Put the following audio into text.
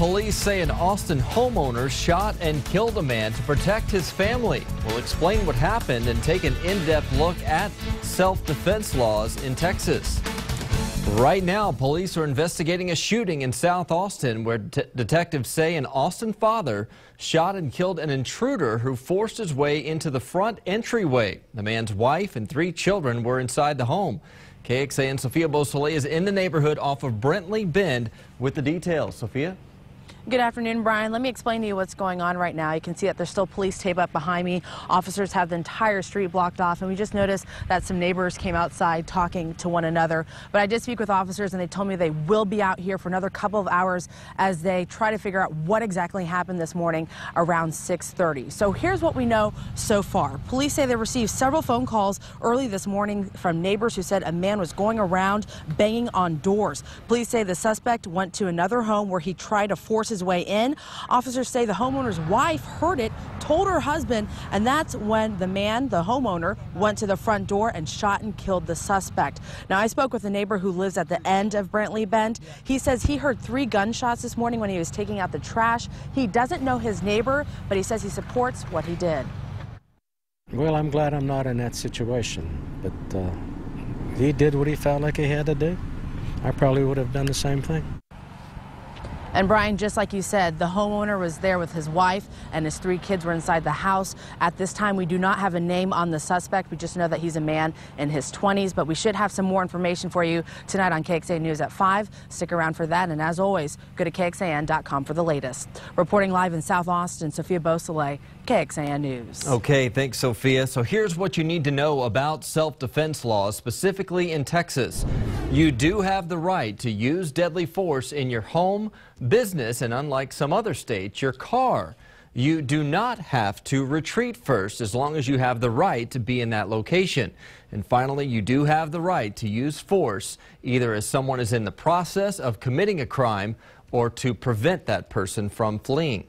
police say an Austin homeowner shot and killed a man to protect his family. We'll explain what happened and take an in-depth look at self-defense laws in Texas. Right now, police are investigating a shooting in South Austin where detectives say an Austin father shot and killed an intruder who forced his way into the front entryway. The man's wife and three children were inside the home. KXAN Sophia Beausoleil is in the neighborhood off of Brentley Bend with the details. Sophia? Good afternoon, Brian. Let me explain to you what's going on right now. You can see that there's still police tape up behind me. Officers have the entire street blocked off, and we just noticed that some neighbors came outside talking to one another. But I did speak with officers, and they told me they will be out here for another couple of hours as they try to figure out what exactly happened this morning around 6:30. So here's what we know so far. Police say they received several phone calls early this morning from neighbors who said a man was going around banging on doors. Police say the suspect went to another home where he tried to force his way in. Officers say the homeowner's wife heard it, told her husband, and that's when the man, the homeowner, went to the front door and shot and killed the suspect. Now, I spoke with a neighbor who lives at the end of Brantley Bend. He says he heard three gunshots this morning when he was taking out the trash. He doesn't know his neighbor, but he says he supports what he did. Well, I'm glad I'm not in that situation, but uh, he did what he felt like he had to do. I probably would have done the same thing. And Brian, just like you said, the homeowner was there with his wife and his three kids were inside the house. At this time, we do not have a name on the suspect. We just know that he's a man in his 20s, but we should have some more information for you tonight on KXAN News at 5. Stick around for that. And as always, go to KXAN.com for the latest. Reporting live in South Austin, Sophia Beausoleil, KXAN News. Okay, thanks, Sophia. So here's what you need to know about self-defense laws, specifically in Texas. You do have the right to use deadly force in your home, business, and unlike some other states, your car. You do not have to retreat first as long as you have the right to be in that location. And finally, you do have the right to use force either as someone is in the process of committing a crime or to prevent that person from fleeing.